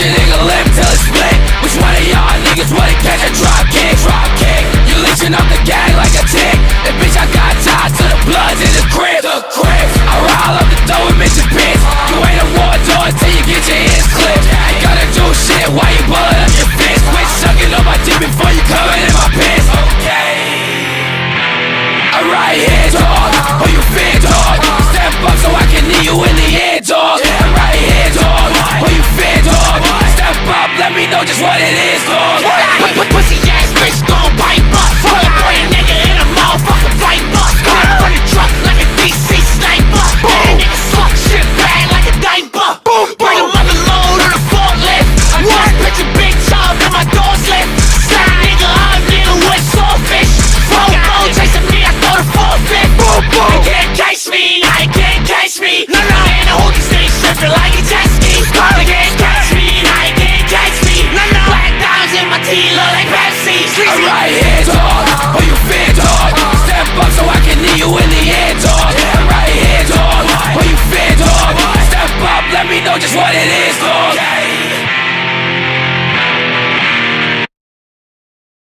your nigga lip till it's split. Which one of y'all niggas wanna catch a drop kick? Drop kick, you leeching off the gas. What? gone. Right here, dog, or you fear, dog. Step up so I can knee you in the air, dog. I'm right here, dog, or you fear, dog. Step up, let me know just what it is, dog.